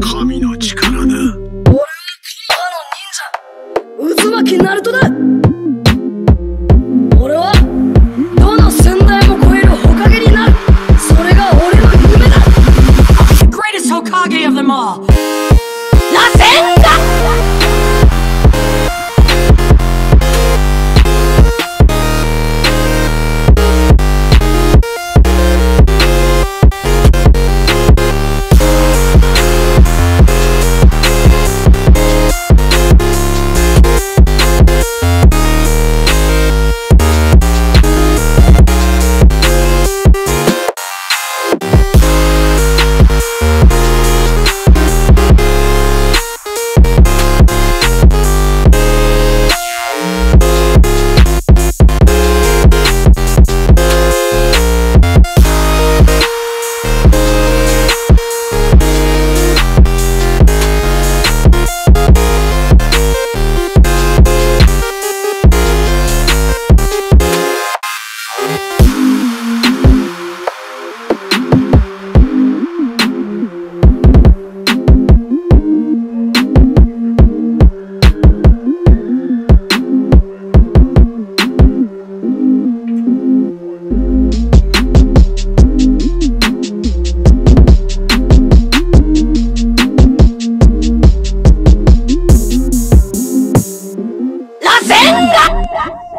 神の力だ。ugly of them all.